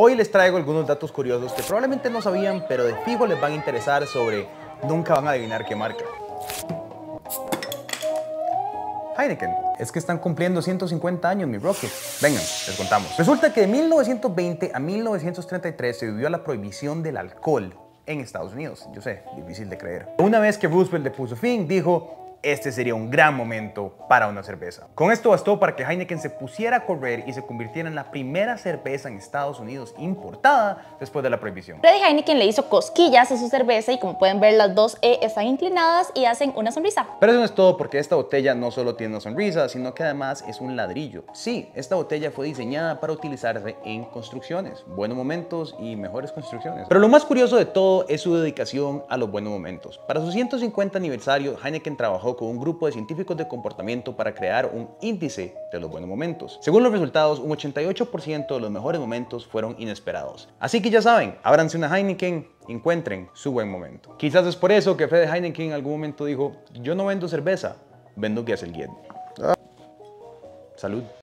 Hoy les traigo algunos datos curiosos que probablemente no sabían, pero de fijo les van a interesar sobre nunca van a adivinar qué marca. Heineken. Es que están cumpliendo 150 años, mi Rocket. Vengan, les contamos. Resulta que de 1920 a 1933 se vivió la prohibición del alcohol en Estados Unidos. Yo sé, difícil de creer. Una vez que Roosevelt le puso fin, dijo, este sería un gran momento para una cerveza. Con esto bastó para que Heineken se pusiera a correr y se convirtiera en la primera cerveza en Estados Unidos importada después de la prohibición. Freddy Heineken le hizo cosquillas a su cerveza y como pueden ver las dos E están inclinadas y hacen una sonrisa. Pero eso no es todo porque esta botella no solo tiene una sonrisa, sino que además es un ladrillo. Sí, esta botella fue diseñada para utilizarse en construcciones, buenos momentos y mejores construcciones. Pero lo más curioso de todo es su dedicación a los buenos momentos. Para su 150 aniversario, Heineken trabajó con un grupo de científicos de comportamiento para crear un índice de los buenos momentos. Según los resultados, un 88% de los mejores momentos fueron inesperados. Así que ya saben, ábranse una Heineken, encuentren su buen momento. Quizás es por eso que Fede Heineken en algún momento dijo, yo no vendo cerveza, vendo Gesselgied. Salud.